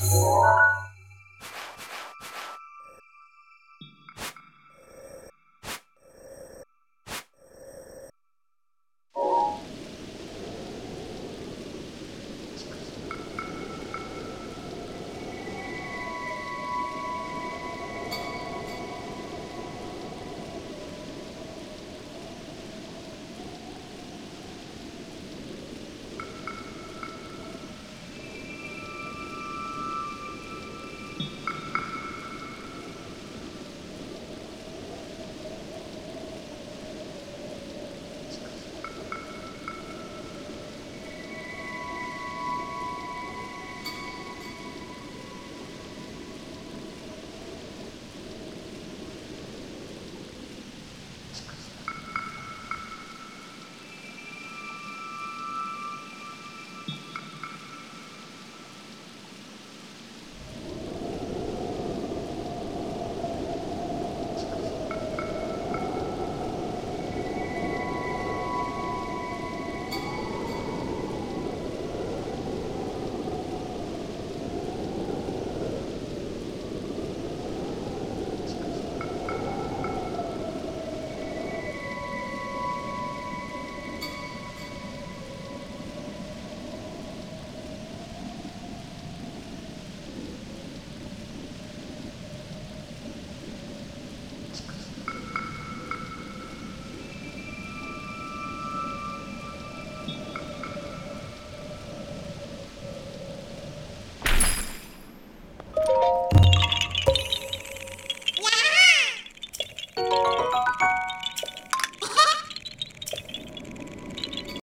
Música